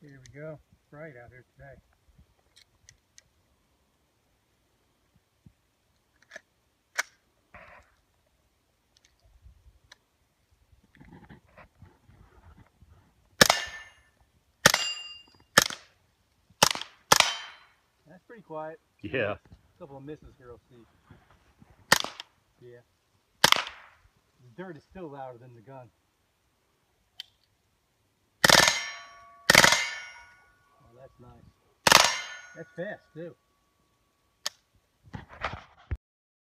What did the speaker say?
Here we go. Bright out here today. That's pretty quiet. Yeah. A couple of misses here, I'll see. Yeah. The dirt is still louder than the gun. Oh, that's nice. That's fast, too.